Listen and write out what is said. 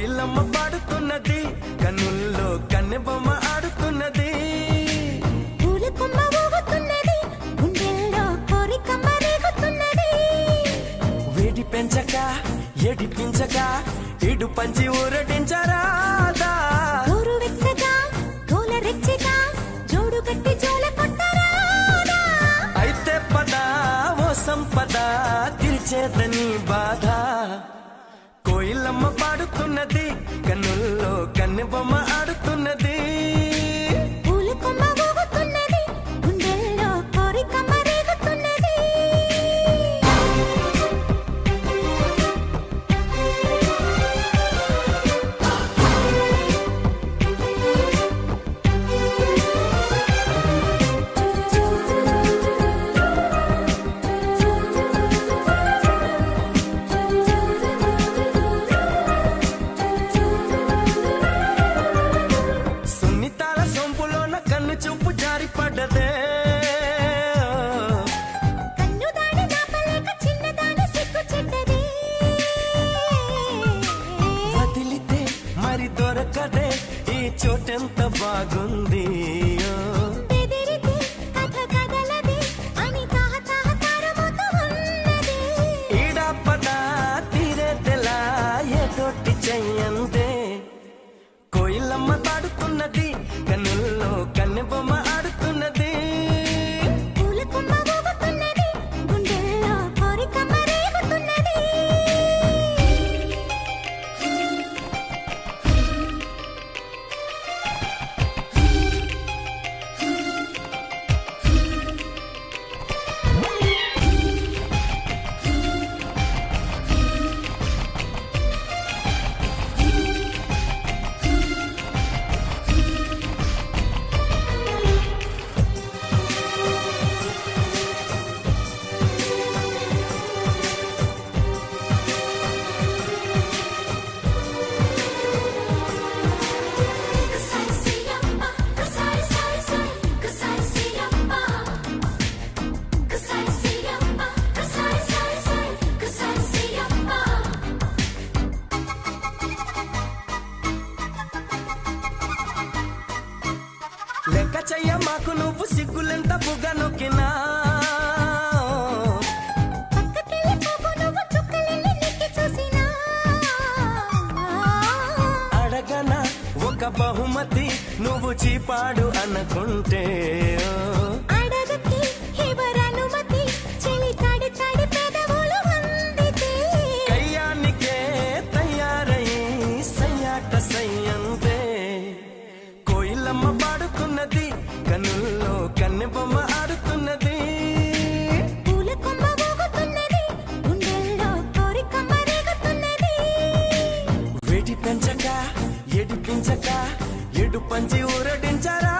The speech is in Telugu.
కోయిలమ్మ పాడుతున్నది కన్నుల్లో కన్నె బొమ్మ ఆడుతున్నది వేడి పెంచక ఎడి ఇడు పంచి ఊరటించరా? ఉన్నది. కన్నుల్లో కన్ను ఎంత బాగుంది చెయ్య మాకు నువ్వు సిగ్గులెంత బుగ్గ నొక్కినా? అడగనా ఒక బహుమతి నువ్వు చీపాడు అనుకుంటే? కయ్యానికే తయారై సయ్యాట సయ్య. ఏడిపించక ఎడు పంచి ఊరడించరా